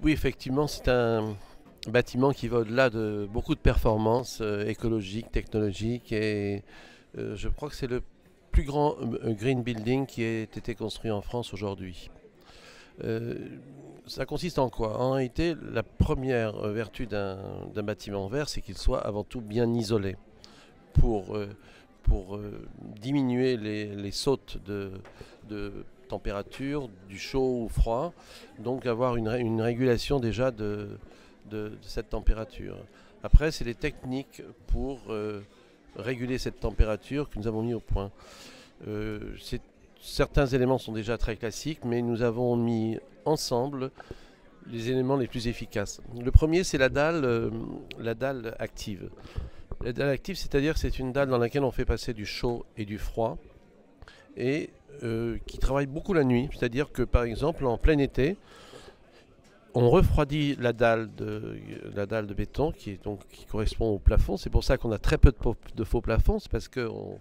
Oui, effectivement, c'est un bâtiment qui va au-delà de beaucoup de performances euh, écologiques, technologiques, et euh, je crois que c'est le plus grand euh, green building qui ait été construit en France aujourd'hui. ça consiste en quoi? En réalité, la première vertu d'un bâtiment vert, c'est qu'il soit avant tout bien isolé pour, pour diminuer les, sautes de, de température, du chaud ou froid, donc avoir une, une régulation déjà de, de, cette température. Après, c'est les techniques pour euh, réguler cette température que nous avons mis au point. Euh, certains éléments sont déjà très classiques, mais nous avons mis ensemble les éléments les plus efficaces. Le premier, c'est la dalle, euh, la dalle active. La dalle active, c'est-à-dire c'est une dalle dans laquelle on fait passer du chaud et du froid et qui travaille beaucoup la nuit. C'est-à-dire que, par exemple, en plein été, on refroidit la dalle de, la dalle de béton qui, est donc, qui correspond au plafond. C'est pour ça qu'on a très peu de, faux plafonds. C'est parce qu'on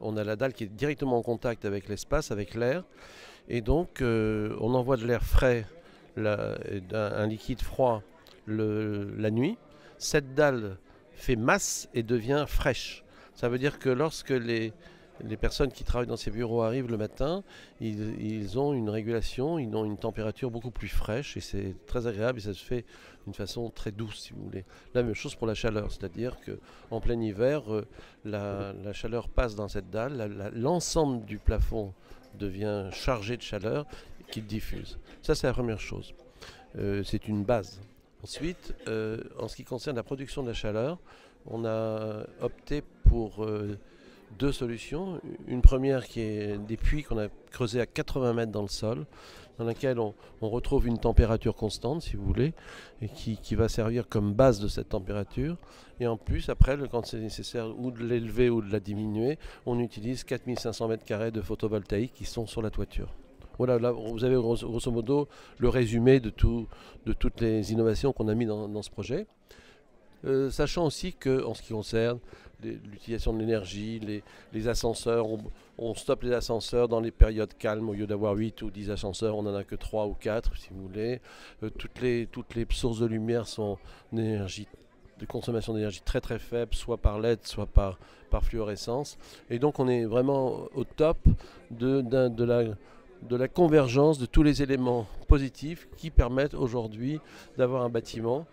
on a la dalle qui est directement en contact avec l'espace, avec l'air. Et donc, euh, on envoie de l'air frais, un, liquide froid la nuit. Cette dalle fait masse et devient fraîche. Ça veut dire que lorsque les, les personnes qui travaillent dans ces bureaux arrivent le matin, ils, ont une régulation, ils ont une température beaucoup plus fraîche et c'est très agréable et ça se fait d'une façon très douce si vous voulez. La même chose pour la chaleur, c'est-à-dire qu'en plein hiver, euh, la, chaleur passe dans cette dalle, l'ensemble du plafond devient chargé de chaleur qui diffuse. Ça c'est la première chose. Euh, c'est une base. Ensuite, euh, en ce qui concerne la production de la chaleur, on a opté pour deux solutions. Une première qui est des puits qu'on a creusés à 80 mètres dans le sol, dans laquelle on, retrouve une température constante, si vous voulez, et qui, va servir comme base de cette température. Et en plus, après, quand c'est nécessaire ou de l'élever ou de la diminuer, on utilise 4500 mètres carrés de photovoltaïque qui sont sur la toiture. Voilà, là, vous avez grosso, modo le résumé de, tout, de toutes les innovations qu'on a mis dans, ce projet. Euh, sachant aussi que, en ce qui concerne l'utilisation de l'énergie, les, ascenseurs, on, stoppe les ascenseurs dans les périodes calmes, au lieu d'avoir 8 ou 10 ascenseurs, on n'en a que 3 ou 4 si vous voulez. Euh, toutes, les, sources de lumière sont de consommation d'énergie très très faible, soit par LED, soit par, fluorescence. Et donc on est vraiment au top de la convergence de tous les éléments positifs qui permettent aujourd'hui d'avoir un bâtiment,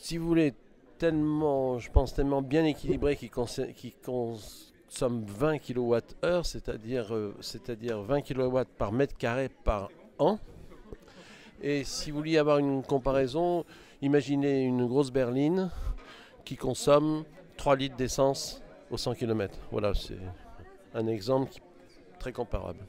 si vous voulez, tellement, je pense, tellement bien équilibré qui, consomme 20 kWh, c'est-à-dire euh, c'est-à-dire 20 kW par mètre carré par an. Et si vous voulez avoir une comparaison, imaginez une grosse berline qui consomme 3 litres d'essence au 100 km. Voilà, c'est un exemple très comparable.